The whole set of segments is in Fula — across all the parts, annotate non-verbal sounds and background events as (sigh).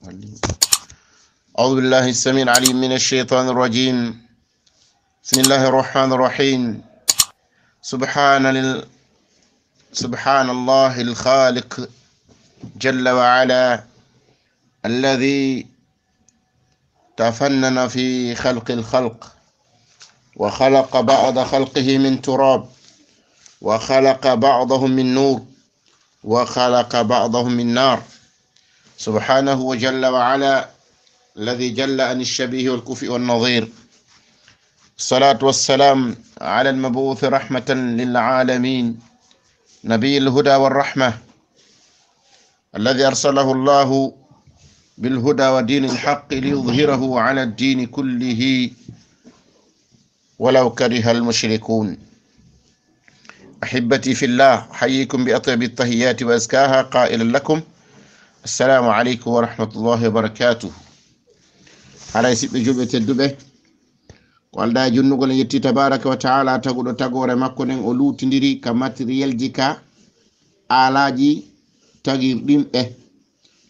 أعوذ بالله السميع العليم من الشيطان الرجيم. بسم الله الرحمن الرحيم. سبحان لل... سبحان الله الخالق جل وعلا الذي تفنن في خلق الخلق وخلق بعض خلقه من تراب وخلق بعضهم من نور وخلق بعضهم من نار سبحانه وجل وعلا الذي جل عن الشبيه والكفء والنظير. الصلاة والسلام على المبعوث رحمة للعالمين نبي الهدى والرحمة الذي أرسله الله بالهدى ودين الحق ليظهره على الدين كله ولو كره المشركون. أحبتي في الله حييكم بأطيب التهيات وأزكاها قائلا لكم. assalamu aleykum wa rahmatullahi wa barakatuhu haray siɓɓe juɓe tedduɓe ko alda e junnugol en yetti tabaraka wa taala taguɗo tagore makko nden o lutidiri ka matériel ji ka alaji tagirɗimɓe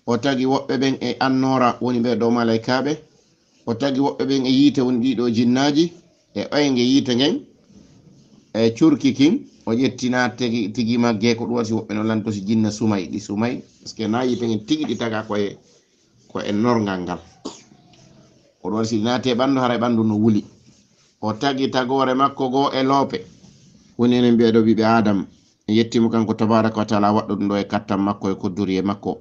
o tagi woɓɓe ɓen e annora woni ɓe ɗo malaykaɓe o tagi woɓɓe ɓen e yiite woni ɗiɗo jinnaji e oynge yiite ngen e curki kin. o ƴettina tigi tigi magge ko ɗum wasi woɓɓe no lantosi jinna sumay ɗi sumay. Par ce que na yiteŋen tigi ɗi taga koye ko e, e norgal ngal. Oɗo wasi ɗi naati e ɓanndu hara e ɓanndu no wuli. O tagi tagore makko goo e loope. Woni enen mbiyeɗo ɓiɓe adama e yettimo kanko tabaraka wa taala waɗɗo ɗum ɗo e kattan makko e koddori e makko.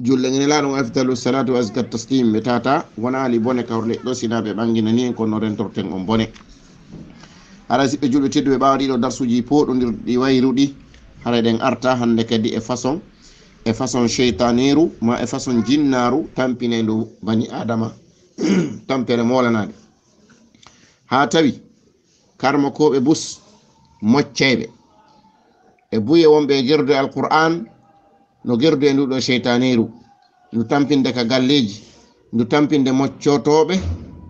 Julle ngene laaɗum afdalu salatu wa asga taslim ɓe tata wona ali bone kawrle ɗo sinaɓe ɓangina ni en kono rentorten on bone. haray siɓɓe julɓe tedduɓe ɓawa ɗiɗo darsuji poɗodirɗi wayruɗi. Haray ɗen arta hande kadi e façon e façon cheytaneru ma e façon jinnaru tampine ndu bani adama (clears throat) tampere molanade ha tawi karmakoɓe bus mocceyɓe e buye wonɓe e gerdu e alqur'an no gerdu e nduɗo cheytaneru ndu tampinde ka galleji ndu tampinde moccotoɓe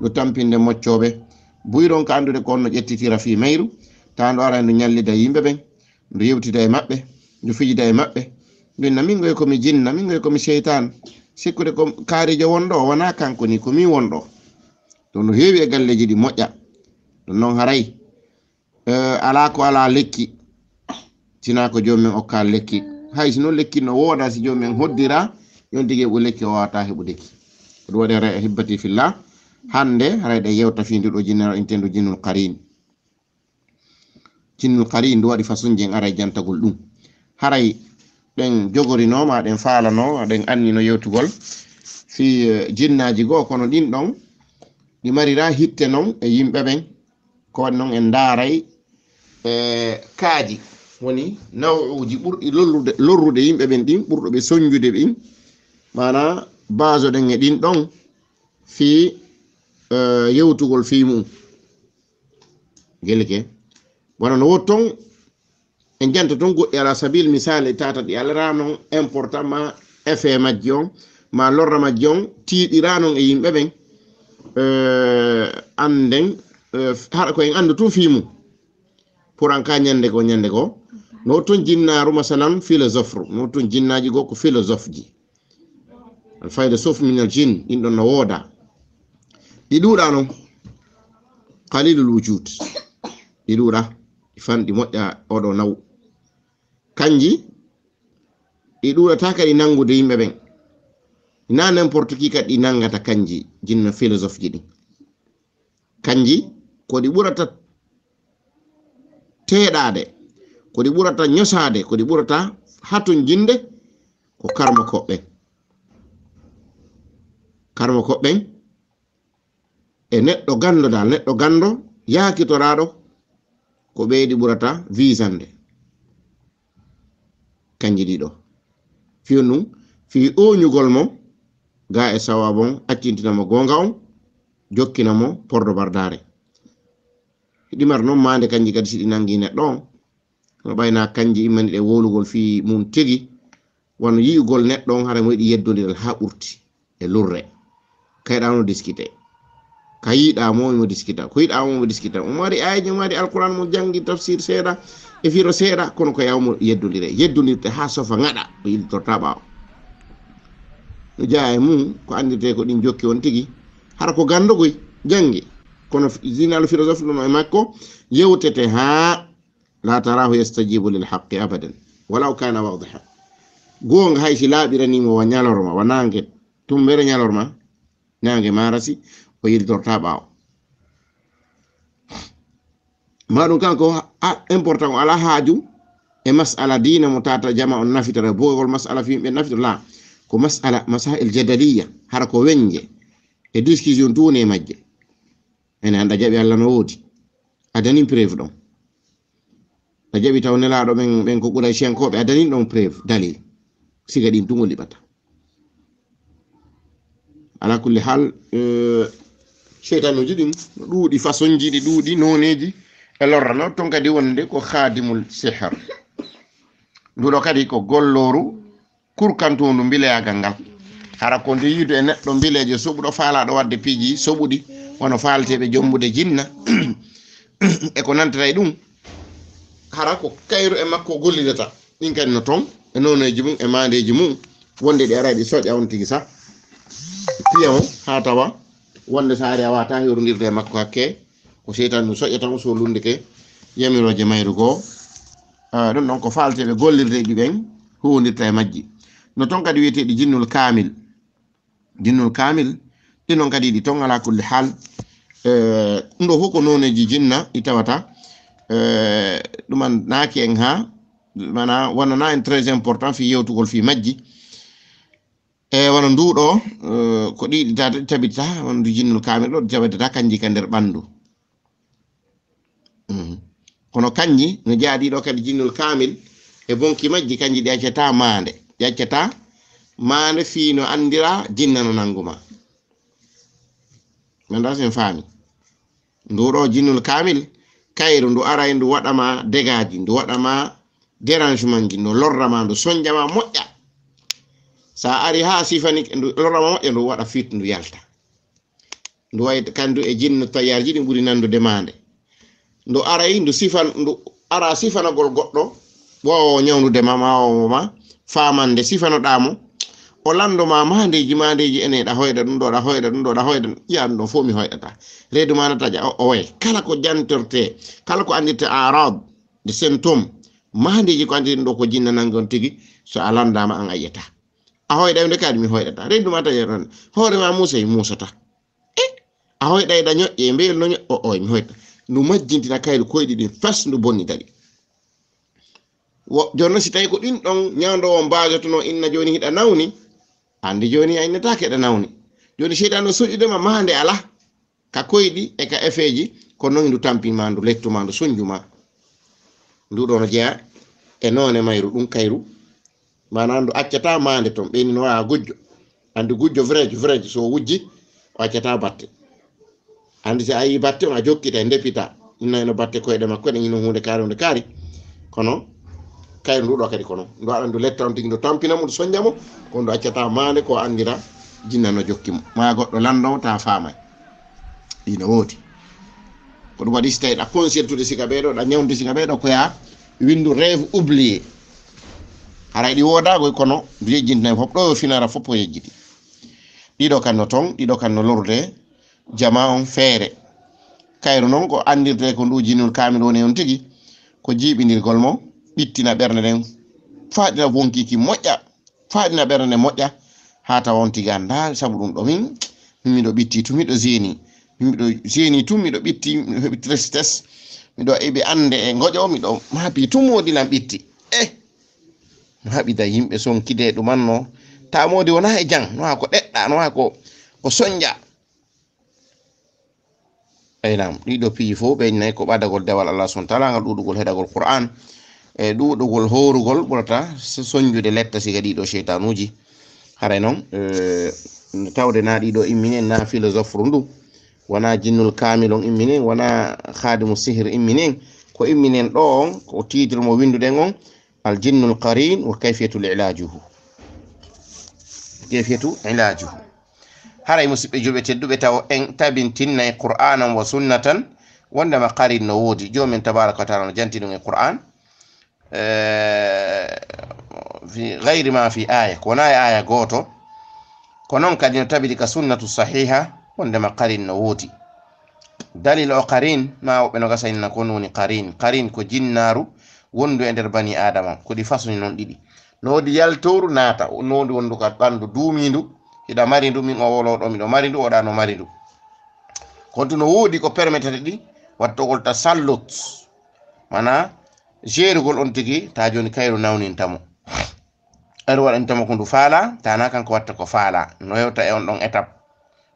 ndu tampinde moccoɓe buyɗon ka andude ko onno ƴettitira fi mayru ta ndu ara no ñallida yimɓe ɓen ndu yewtida e maɓɓe ndu fijida e maɓɓe ndunna min goy komi jinna min goy komi cheytan sikkude ko e kaarijo wonɗo wona kanko ni ko min wonɗo to no heewi e galleji ɗi moƴƴa ɗum noon haray. E, ala ko ala lekki. Sina ko jomumen okka lekki. Hay sino lekki no wooda si jomumen hoddira, yon tigi heɓu lekki o wawata heɓudeki ɗum waɗi ara e hibbati fillah. hande haray ɗe yewta findi ɗo jinnaro inten ɗo jinnul qarin jinnul qarin ndu waɗi façon jen aray jantagol ɗum. Haray ɗen jogorinoma ɗen falano aɗen annino yewtugol. Fi e, jinnaji goo kono ɗin ɗon ɗi marira hitte noon e yimɓe ɓen ko waɗi noon en daaray e kaaji. Woni nawuji ɓurɗi lorrude lorrude yimɓe ɓen ɗin ɓurɗo ɓe soñjude ɓin mana base ɗen e ɗin ɗon fi yewtugol fi mum gelke wona no wotton en janta ton goɗɗi ala sabil misali tata ɗi alara noon important ma effet majji on ma lorra majji on tiiɗira noon e yimɓe ɓen anden haɗa ko en tun fimu. Pour en ka ñande ko ñande ko. No ton jinnaru masalan philosophe no ton jinnaji go ko philosophe ji. Alfayda sof minal jin ɗin ɗon no wooda ɗi ɗuɗa non kalilul wujud. Ɗi ɗuɗa ɗi fanɗi moƴƴa oɗo naw kanji ɗi ɗuɗata kadi nangude yimɓe ɓen. Na n'importe qui kadi ɗi nangata kanji jinna philosophe ji ɗin. Kanji ko ɗi ɓurata teɗade koɗi ɓurata ñosade koɗi ɓurata hatun jinde ko karma koɓɓen. Karma koɓɓen e neɗɗo gando dal neɗɗo gando yakitoraɗo ko ɓeydi ɓurata visande. Kanji ɗiɗo. Fiyo ɗum fi oñugol mo ga e sawaba on accintinamo gonga on jokkinamo pordo bardare. Ɗimar noon mande kanji kadi siɗi nangi neɗɗo on. No ɓayna kanji immani ɗe wolugol fi mum tigi wano yi'ugol neɗɗo on hara mo yiɗi yeddodiral ha ɓurti e lurre. Kayɗano discuté ka yiɗa momo diskita ko yiɗa momo diskita o mari ayji mari alquran mo jangi tafsir seeɗa e firo seeɗa kono ko yawmo yeddodire yeddodirte ha sofa gaɗa o yiɗitorta ɓawo no jaa e mum ko andirte ko ɗin jokki on tigi hara ko gandogoy jangi kono zinal philosophe ɗum e makko yewtete ha la tarahu yastajibu lil haqqi abadan walaw kana wadiha gonga hay si laaɓiranimo wa ñalorma wa nangue tumbere ñalorma marasi o yiltorta ɓaawo maɗum kanko important o ala haaju e masala dina mo tata jama on nafitara bogol masala fi yimɓe nafitara la ko masala masail jadaliya hara ko weñje e discussion tuune e majje. Ene anda jaɓi allah no woodi. A dani preuve ɗon. A jaɓi taw nelaɗo ɓen ɓen ko ɓuura chenkoɓe a dani ɗon preuve dalil. Siga ɗin tugo liɓata ala kulli hal cheytanuji ɗin ɗuuɗi façon ji ɗi ɗuuɗi noneji e lorrano ton kadi wonde ko khadimul sihir nduɗo kadi ko golloru kurkantundu mbileyagal ngal. Hara ko nde yiidu e neɗɗo mbileje soɓuɗo faalaɗo wadde piiji soɓuɗi wono faalteɓe jombude jinna. E ko nantata e ɗum hara ko kayru e makko gollidata ɗin kadi no toon e noneji mum e mandeji mum wonde ɗi ara ɗi soƴa on tigui sa. Piyan o ha tawa wonde saari a wata hewrodirde e makko hakke ko seytan no soƴƴa tan so lunde ke yamiroje mayru goo. Ah, ɗum ɗon ko falteɓe gollirde e ɗi ɓen huwodirta e majji. No toon kadi wiyeteɗi jinnul kamil jinnul kamil ɗi noon kadi ɗi ton ala kulle hal eh, ɗum ɗo fof ko noneji jinna ɗi tawata. Eh, ɗuman naaki en ha mana wonana en très important fi yewtugol fi majji. e wona nduɗo eh, ko ɗiɗi tabitata wono ndu jinnol kamel ɗo tabitata kanji ka nder ɓandu mm-hmm. kono kanji no jaaɗiɗo kadi jinnol kamil e bonki majji kanji ɗi accata maande. Ɗi accata maande fiino andira jinnano nangu ma. Manda sen faami. Nduɗo jinnol kamil kayru ndu ara ndu waɗama dégaji ndu waɗama dérangement ji ndu lorrama ndu soñjama moƴƴa. Sa ari ha sifani ndu lorrama moƴƴa ndu waɗa fit ndu yalta. Ndu way kandu e jinnu tayarji ɗi ɓuuri nandude mande ndu aray ndu sifan ndu ara sifanagol goɗɗo ɓowo ñawnude ma mawomo ma famande sifanoɗamo o landoma mandeji mandeji ene ɗa hoyɗa ɗum ɗo ɗa hoyɗa ɗum ɗo ɗa hoyɗa yiya ɗum ɗo fof mi hoyɗata. Reedu ma nataja o way kala ko jantorte kala ko andirte arab de symptôme mandeji ko andirɗum ɗo ko jinna nangon tigui so a landama an ayyata a hoyɗa nde kadi mi hoyɗata reedu mata yeron tan hoorema musa musata e a hoyɗayɗa e mbiyel no o o mi hoyɗa ndu majjintina kayru koyɗi ɗin fas ndu bonni tadi. Jonno si tawi ko ɗin ɗon ñawdowo mbajotono inna joni hiɗa nawni andi joni a innatake ɗa nawni joni seyɗan o soƴƴudema mande ala ka koyɗi e ka effeji ko noon ndu tampima ndu lettuma ndu soñjuma nduɗo no jeeya e none mayru ɗum kayru mana ndu accata maande toon no wawa gujjo. Andi gujjo vrej vrej so wujji o accata batte. Andi si a yi batte on a jokkita e ndepita inna no batte koyɗe makko ɗen ino hunde kaari hunde kaari kono kayru nduɗo kadi kono ndu aɗa ndu letta on tigi ndu tampinamo ndu soñjamo ko ndu accata maande ko andira jinna no jokkimo ma goɗɗo landomo ta faamay ina wooti. Ko ɗum waɗi si tawi ɗa consiertude siga ɓeeɗo ɗa ñawde sika ko koya windu rêve oublié haray ɗi wodagoy kono ndu yejjintinay fof ɗo finara fof o yejjiti ɗiɗo kan no ton ɗiɗo kan no lorde jama on feere kayru noon ko andirde ko ndu jinul kamil woni on tigi ko jiɓidirgol mo ɓittina ɓernde nden faɗina wonkiki moƴƴa faɗina ɓernde nde moƴƴa. Ha tawa on tigi anda saabu ɗum ɗo min mimiɗo ɓitti tu miɗo zeni. Miɗo zeni tu miɗo ɓitti miɗo heɓi tristesse miɗo eɓi ande e goƴo miɗo maapi tum wodilam ɓitti e no haɓida yimɓe sonkide ɗumanno ta modi wona e jang no ha ko ɗeɗɗa no ha ko ko soñƴa eynam ɗiɗo piiji fof ɓeynnayi ko ɓadagol dewal allah subahana taala ngal ɗuɗugol heɗagol qur'an. E ɗuɗugol horugol ɓurata soñjude letta siga ɗiɗo cheytanuji haray noon e, tawde na ɗiɗo immini na philosophe ndu. Wona jinnul kamil on immini wona khadimu sihir immini ko immini ɗo on ko titre mo winduɗen on qarin wa kayfiyatul ilajuhu kayfiyatu ilajuhu haray musidɓe julɓe tedduɓe taw en tabintinnayi qur'anan wa sunnatan wondema qarin no woodi jomin tabaraka wa taala no janti ɗum e qur'an fi gayri ma fi aya ko wona e aya goto ko noon kadi no tabiri ka sunnatu sahiha wondema qarin no wooti dalil o qarin ma woɓɓe no gasainna ko woni qarin qarin ko jinnaru wondu e nder bani adama ko ɗi fasoni noon ɗiɗi. No wodi yaltoru naata no wodi wondu ka ɓandu duumindu hiɗa mari ndu min o woloɗo miɗo mari ndu oɗa no mari ndu. Kontu no woodi ko permettete ɗi wattogol ta sallut mana gérugol on tigi ta joni kayru nawnintamo ari waɗantamo ko ndu faala tana kanko watta ko faala. No hewta e on ɗon étape.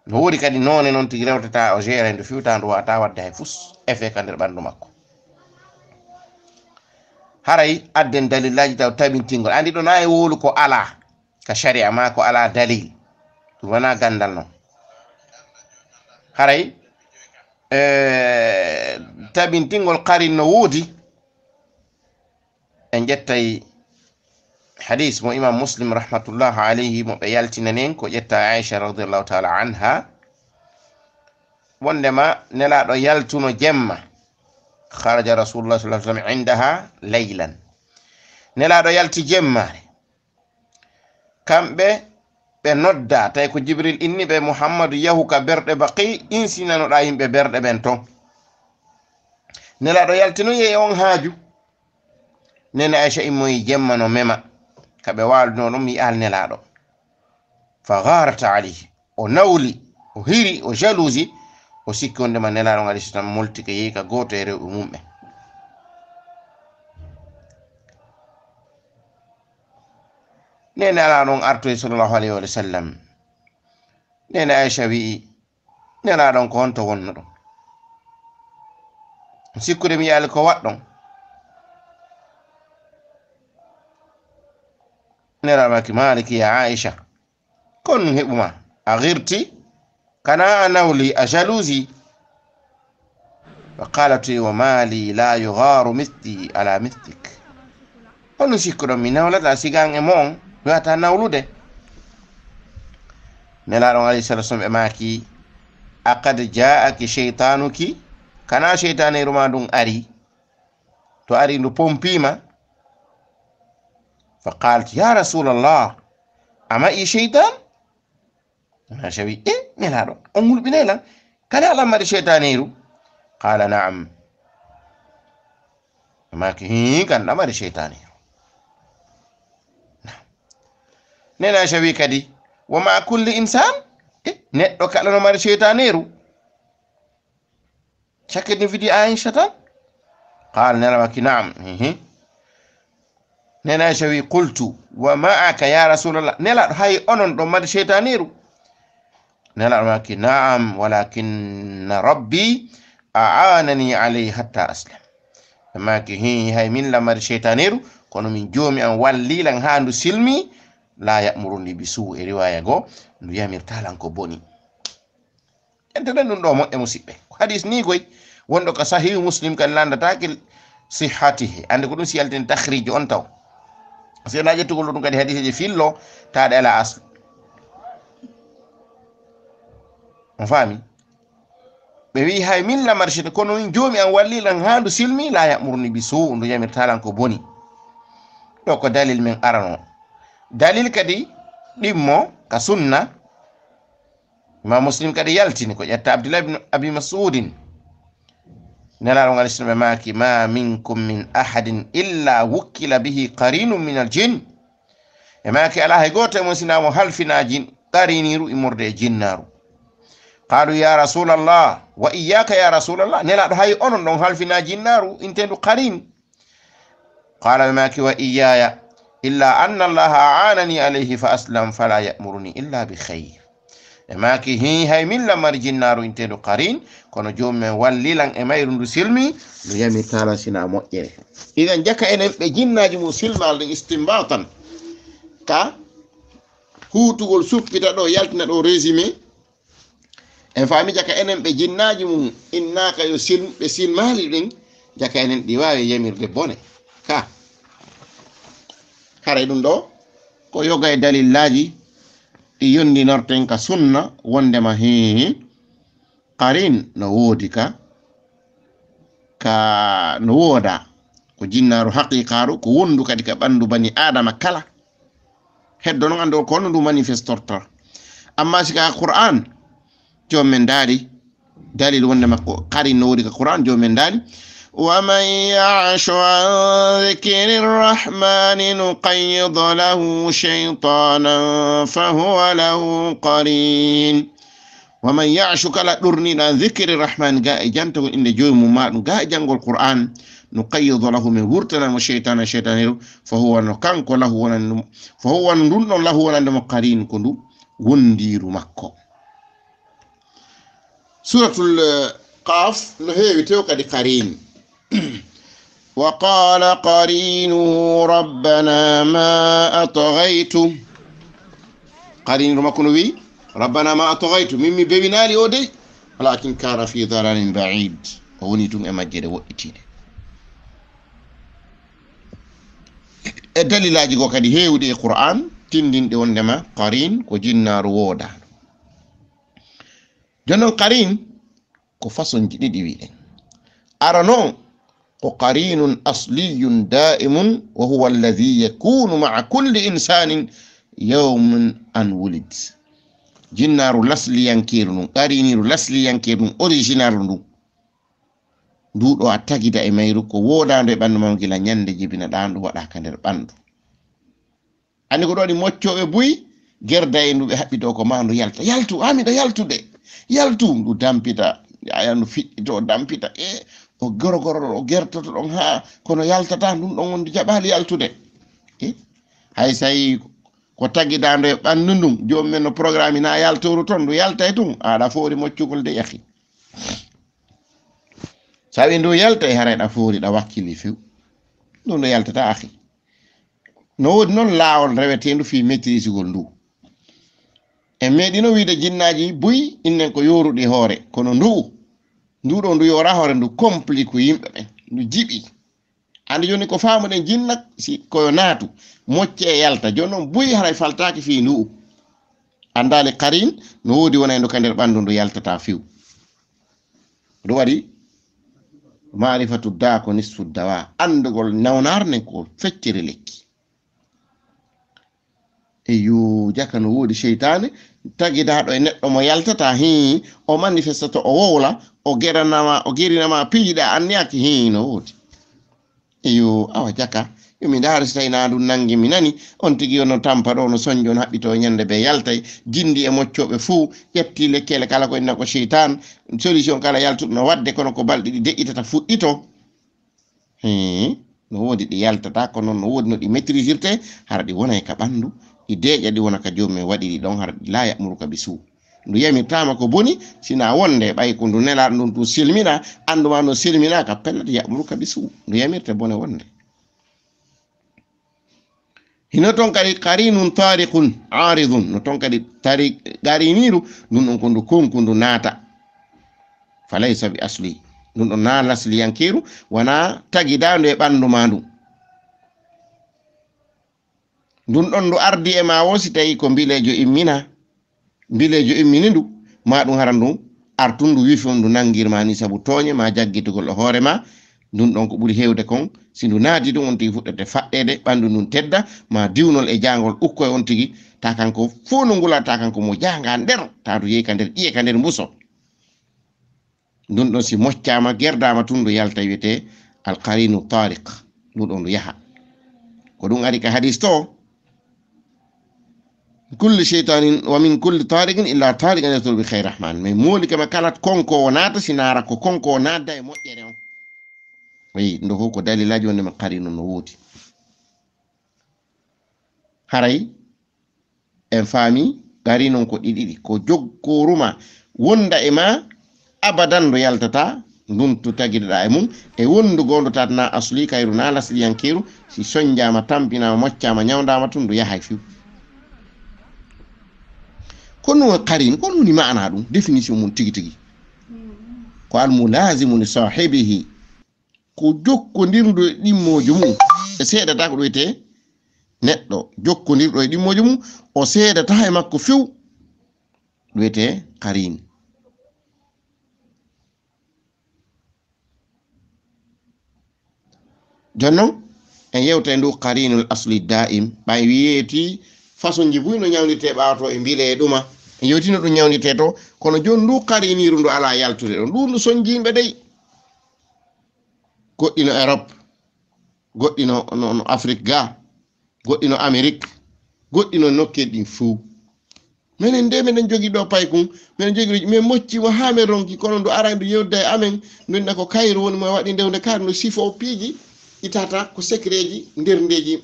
No woodi kadi none noon tigi rewtata o gére ndu fiwta ndu wata wadde hay fus effet ka nder ɓandu makko haray adden dalillaji taw tabintingol andi ɗo nayi wolu ko ala ka sharia ma ko ala dalil ɗum wona gandal noon haray e tabintingol qarin no woodi en ƴettay hadis mo imam muslim rahmatullah alayhi mo ɓe yaltinanen ko ƴetta aicha radiallahu taala anha wondema nelaɗo yaltuno jemma kharaja rasulullah sa sallam indaha laylan. Nelaɗo yalti jemmare kamɓe ɓe nodda tawi ko jibril inni ɓe muhammadou yahu ka berɗe baqi insinanoɗa yimɓe berɗe ɓen ton nelaɗo yaltinoyi yeyi on haaju. Nene aicha immoyi jemma no mema. Kaɓe walduno ɗum mi al nelaɗo fa garata alayhi. O nawli o hiri o jalousie o sikki wondema nelaɗo ngo alayhi salam molti ko yehi ka goto e rewɓe mum ɓen nene ala ɗon artoy sallllahu alayhi wa sallam. Nene aicha wi'i nelaɗon ko honto wonno ɗon. Sikkude mi yaali ko waɗɗon. Neramaki maliki ya aicha kon heɓuma a girti كان نولي أجلوزي. فقالت ومالي لا يغار مثلي على مثلك. قلو سيكرو من أولاد أسيقان إمون. بغتا نولود نلارو عليه الصلاة والسلام إماكي أقد جاءك شيطانك. كان شيطان رمادون أري. تو أري نبوم بيما. فقالت يا رسول الله أما إي شيطان؟ marché wi e eh, min haɗo on gulɓinay lan kane alammari cheytaniru qala naam. Maki hi kan ɗamari cheytaniru nena acha wi kadi wa ma kulli insan? E neɗɗo kala no mari cheytaniru cakkini widi aicha tan? Qala nenamaki naam. Hihi nena acha wi qultu wa maaka ya rasulallah? Nelaɗo hay onon ɗo mari cheytaniru nalamaki naam walakinna rabbi aanani alayhi hatta aslam. Amaki hi hay min lamari cheytaniru kono min joomi an wallilan ha ndu silmi la yamuruni bi suu e riwaya goo ndu yamirtalan ko boni. Entenen ɗum ɗo moƴƴe musidɓe. Hadis ni koy wonɗo ko sahihu muslim kan landataki sihatihi ande ko ɗum si siyalten tahriji on taw. Si wona ƴettugol ɗo ɗum kadi hadiseji fillo taɗa ala asl on faami. Ɓe wi hay min lamarchede kono min joomi an wallilan ha ndu silmi la yamurni bi suu. Ndu yamirtalan ko boni. Ɗo ko dalil min arano dalil kadi ɗimmo ka sunna. Ma muslim kadi yaltini ko ƴetta abdoulah bne abi masudin. Nelaɗo ngal islam ɓe maki ma minkum min ahadin illa wukkila bihi qarinu min aljin e maki ala hay goto e mon sinamo halfinajin qariniru immorde e jinnaru qalu ya rasulallah wa iyaka ya rasulallah. Nelaɗo hay onon ɗon halfina jinnaru intendu qarin qala ɓe maki wa iyaya illa anna allaha anani alayhi fa aslam fala yamuruni illa bi khayr. E maki hi hay min lamar jinnaru intendu qarin kono jomumen wallilan e mayru ndu silmi ndu yami talan sina moƴƴere. Iɗen jaka enen ɓe jinnaji mum silmalde istinbatan ka hutugol suppita ɗo yaltina ɗo résumé en fami jaka enen ɓe jinnaji mum innaka yo sil ɓe silmali ɗin jaka enen ɗi wawi yamirde bone ka haray ɗum ɗo ko yoga e dalillaji ɗi yondinorten ka sunna wondema he qarin no woodi ka ka no wooda ko jinnaru haqiqaru ko wondu kadi ka ɓandu bani adama kala heddo noon andi ko honno ndu manifestorta amma sika qur'an jom men daari dalil wonde makko karin no wodi ka qur'an jom men daari ومن يعش عن ذكر الرحمن نقيض له شيطانا فهو له قرين. ومن يعش كلا درني عن ذكر الرحمن جاء جنته إن جوم ما جاء جنگ القرآن نقيض له من ورتنا الشيطان الشيطان فهو نكان له فهو ندن له ونن قرين كندو وندير مكو سورة القاف no heewi tew kadi وقال قرينه ربنا ما أطغيت. قرين رمكن وي ربنا ما أطغيته ممي ببنالي أودي؟ ولكن كان في ضلال بعيد. ونيتم أما جيد وقتين الدليل لاجي قوكا دي هيو دي قرآن. تندين دي ونما قرين. كو جنار وودا. jono karim? Ko façon ji ɗiɗi wi'en arano ko qarinun asliyun da'imun wa huwa alladi yakunu maa kulli insanin yawmun an wulid. Jinnaru lasliyankeru ndun qariniru lasliyankeru ndun originaru ndun nduɗo a tagida e mayru ko wodando e mam gila ñande jibina ɗandu waɗa ka nder ɓandu andi ko ɗo waɗi moccoɓe buyi gerda e ndu ɓe haɓɓi ko ma yalta. Yaltu amida yaltu yaltude yaltu ndu dampita aya ndu fiɗɗito dampita e o gorogoro o gertoto ɗon ha kono yaltata ɗum ɗon wonde jaɓali yaltude e hay sayi ko tagidande e ɓandu ndum jomumen no programme na yaltoru toon ndu yaltay tun aɗa foori moccugol de yahi sawi ndu yaltay hara ɗa foori ɗa wakkili few ɗum ndu yaltata ahi no wodi noon laawol rewetendu fi maitrisegol ndu e meɗino wiide jinnaji buy innen ko yoruɗi hoore kono ndu nduɗo ndu yora hoore ndu compli ko yimɓe ɓen ndu jiɓi andi joni ko famuɗen jinnak si koyo naatu mocce e yalta. Joni noon buyi haray faltaki fi ndu. Andali karin no wodi wona ndu ka nder ɓandu ndu yaltata fiw. Ɗum waɗi marifatu da ko nisfu dawa. Andugol nawnarne ko feccere lekki. E yo jaka no wodi cheytane tagidaɗo e neɗɗo mo yaltata hi o manifestato o wowla o geranama o gerinama piiɗa anniyaki hi no woodi eyo awa jaka yomi ndaari so tawi na ɗum nangi mi nani on tigi ono tampa ɗo no soñjo no haɓɓito ñande ɓe yaltay jindi e moccoɓe fuu ƴetti lekkele kala ko inna ko cheytan solution kala yaltuɗo wadde kono ko balɗe ɗi deƴƴitata fuɗɗito no woodi ɗi yaltata ko noon no woodi no ɗi maitrisirte hara ɗi wona e ka ɓanndu ɗi deeƴa ɗi wona ka jomumen waɗi ɗi ɗon har la yamuruka bi bisu. Ndu yamirtama ko boni sina wonde ɓay ko ndu nelaɗo ndun tu silmina anduma no silmina ka pellata yamuruka bi bisu. Ndu yamirta bone wonde. Hino ton kadi karinun tariqun aridun. No ton kadi tari gariniru ndun ɗon ko ndu konku ndu naata falaysa bi asli. Ɗum ɗon na lasliyankiru wona tagidandu e ɓandu ma ndu ndun ɗon ndu ardi e ma wo si tawi ko mbilejo immina. Mbilejo immini ndu ma ɗum hara ndu artun ndu wifo ndu ni saabu toñe ma jaggitugol o hoore ma. Ndun ɗon ko ɓuri hewde kon si naadi ɗum on tigi fuɗɗete ndun tedda ma diwnol e jangol ukko e on tigi ta kanko fo no ngula ta kanko mo janga nder ta ndu yehi ka nder ƴiye ka nder ɗon si moccama gerdama tun ndu yalta wiyete alqarinu tariq ɗum ɗon ndu yaha. Ko ɗum ari ka hadis to kulle cheytanin wa min kulli tariqin illa tariqan an bi khair rahman mais mooli kama kala konko wonata naata si naara ko konko wonada e moƴƴere on eyi ndo fof ko dalilaji wonde ma qarino no woodi haray en faami gari noon ko ɗiɗiɗi ko jogkoruma wonda e ma abadan ndo yaltata ndun to tagiɗeɗa e mum e wondu gondo tatna asli kayru na lasɗiyankeru si soñjama tampinama moccama ñawdama tun ndu yahay fiw kono karin, kono woni mana ɗum définition mum tigi tigi. Ko almulasimu li sahibihi. Ko jokkodirɗo e ɗimmojo mum e seeɗata ko ɗoyte neɗɗo. Jokkodirɗo e ɗimmojo mum, o seedata e makko few ɗo karin. Jonnon, en yewta e ndu karinul asli daim, ɓay wiyeti façon ji buy no ñawnirte ɓawato e mbile e ɗuma. Yewtino ɗum ñawnirte to kono joni ndu kariniru ndu ala yaltude ɗon ndu soñjiyimɓe dey. Goɗɗi no europe goɗɗi no no afrique ga goɗɗi no amérique goɗɗi no nokkeɗi ɗin fuu. Minen nde minen jogii ɗo pay kum minen jogii min moccima haa min ronki kono ndu ara ndu yewda e amen ndunna ko kayru woni mo waɗi ndewde kaari ndu sifo piiji itata ko secret ji nder ndeji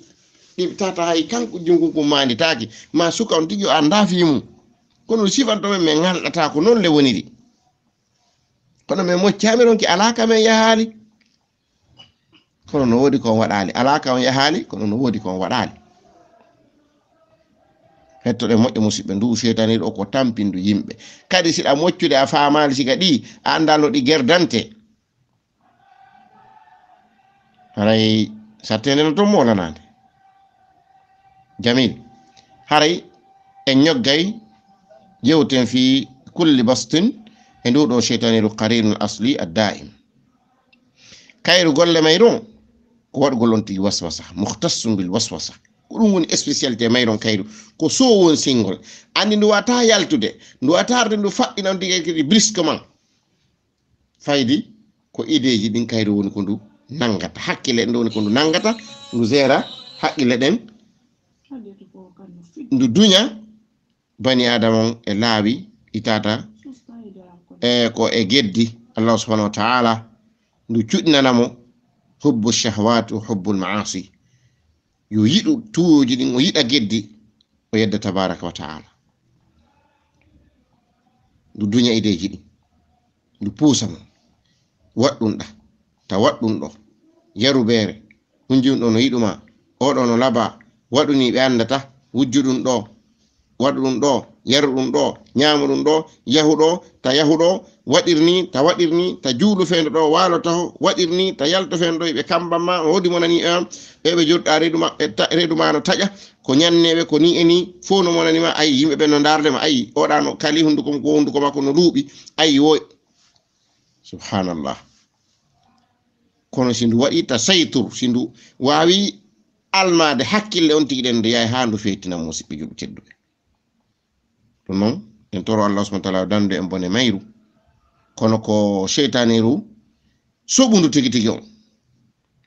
tata hay kanko jungu ko manditaake ma suka on tigi o andafi mum kono sifantomen min ngalɗata ko noon le woniri kono min moccami ronki alaka men yahaali kono no woodi kon waɗaali alaka on yahaali kono no woodi kon waɗaali hettoɗe moƴƴe musidɓe ndu setani ɗo ko tampindu yimɓe kadi siɗa moccude a famali siga ɗi a andalo ɗi gerdante. Haray sattede no ton molanade jamil. Haray en ñoggay jewten fi kulli bastin e nduɗo cheytaniru qarinul asli addaim. Kayru golle may ron ko waɗugol on tigi waswasa muhtassum bil waswasa. Ko ɗum woni spécialité mayron kayru. Ko sowon singol andi ndu wata yaltude ndu watarde ndu faɗɗinan tigi e kadi brusquement faydi ko ideji ɗin kayru woni ko ndu nangata. Hakkille en ɗo woni ko ndu nangata ndu géra haqqille ɗen ndu duña bani adama on e laawi itata e, e ko e geddi allah subhanahu wa taala. Ndu cuɗinanamo hubbu shahwat wa hubbu lmaasi. Yo yiɗu tuwoji ɗin o yiɗa geddi o yedda tabaraka wa taala. Ndu duña ideji e ɗi. Ndu puusa mo. Waɗɗunɗa ta waɗɗum ɗo. Yarubeere. Hunjum ɗo no yiɗuma oɗo no laba. waɗuni ɓe anndata wujju ɗum ɗo waɗu ɗum ɗo yaru ɗum ɗo ñaamu ɗum ɗo yahuɗo ta yahuɗo waɗirni ta waɗir ni ta juulu feendo ɗo waalo taho waɗirni ta yalto feendo ɗo e ɓe kamban ma woodi mo nani on e ɓeɓe jurɗa reedu ma e reedu ma no taƴa ko ñanneɓe ko ni e ni fof no monanima ayi yimɓe ɓe no dardema ayi oɗa no kali hunduko ko hunduko makko no luuɓi ayi wo subhanallah. Kono si ndu waɗi ta saytour si ndu waawi almade hakkille on tigi ɗen nde yahay ha ndu feytina musidɓe juɓe tedduɓe. Ɗum noon en toro allah subahana taala dandu en bone mayru. Kono ko cheytaniru soɓundu tigi tigi on.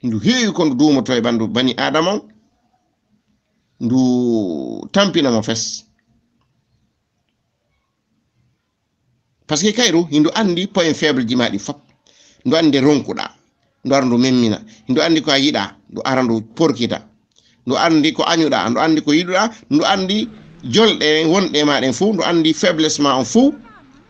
Ndu heewi ko ndu duumoto e ɓandu bani adama on ndu tampinamo fes. Par ce que kayru hindu andi point faible ji maɗi fop. Ndu andi ronkuɗa ndu ara ndu memmina ndu andi ko a yiɗa ndu ara ndu porkita ndu anndi ko añuɗa ndu anndi ko yiɗuɗa ndu anndi jolɗe wonɗe maɗen fuu ndu anndi faiblesse ma on fuu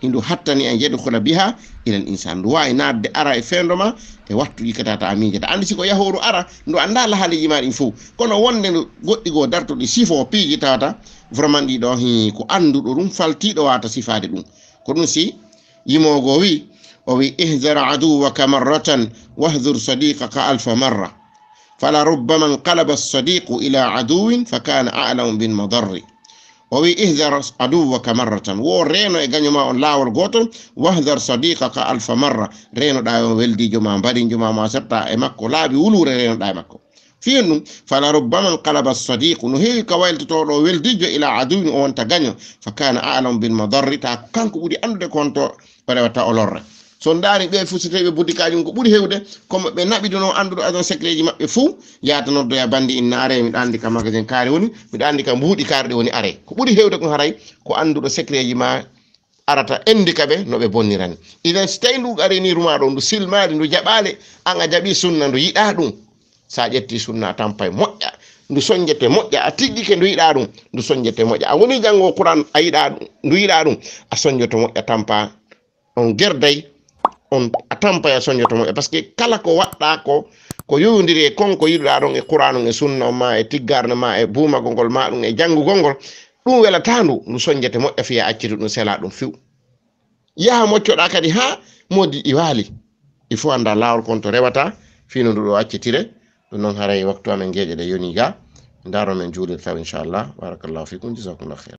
hindu hattani en yedhula biha ilal insan. Ndu wawi nadde ara e fendo ma e wattuji kata ta miijata andi siko yahoru ara ndu anda lahaaliji ma ɗin fuu. Kono wonde ndu goɗɗi goo dartuɗi sifo piiji tawata vraiment ɗiɗo hi ko anduɗo ɗum faltiɗo wata sifade ɗum. Ko ɗum si yimogo wi o wi ihdar aduwaka marratan wahdur sadiqaka alfa marra. fala rubama inqalaba assadiqu ila aduwin fa kana alamu إلى عدو فكان أعلم بالمضر وي اهذر عدوك مرة ورينو إغانيما أون لاول غوتون واهذر صديقك ألف مرة رينو دايو ولدي جمع مبارين ma e setta e makko. Laaɓi wulure reenoɗa e makko. Fiyen ɗum fala rubbama qalaba sadiqu no heewi ka wayltotoɗo weldijo ila aduwin o wonta gaño. Fa kana alam bilmadarri ta kanko ɓuuri andude ko wonto waɗa watta o lorre. So ndaari ɓe fuu so tawi ɓe buddi kañum ko ɓuri heewde comme ɓe naɓiduno anduɗo agent secret ji maɓɓe fuu yaata noddoya bandi inna are miɗa anndi ka magasin kaari woni miɗa anndi ka mbuuɗi kaari ɗe woni are. Ko ɓuri heewde ko haray ko anduɗo secret ji ma arata endika ɓe no ɓe bonnirani. Iden so tawi ndu ari ni ruma ɗo ndu silmaari ndu jaɓaale an a jaɓi sunna ndu yiɗa ɗum. Sa ƴetti sunna a e moƴƴa. Ndu soñjete moƴƴa a tiggike ndu yiɗa ɗum. Ndu soñjete moƴƴa. A woni janngo quran a yiɗa ɗum ndu yiɗa ɗum. A soñjoto moƴƴa tampa on gerday on a tampaya soñoto moƴƴa par parce que kala ko waɗɗa ko ko yowdiri e konko yiɗuɗa ɗon e quranu e sunna ma e tiggarne ma e buumagol ngol ma ɗum e janngugol ngol ɗum welata ndu ndu soñjete moƴƴa fiya accitu ɗum sela ɗum fiw. Yaha moccoɗa kadi ha modi i il faut anda lawol kon to rewata fino ndu accitire ɗum noon haray waktu amen gueƴe ɗe yoni ga. Daro men juulirtaw inchallah. Barakallahu fikum jasakumllah khair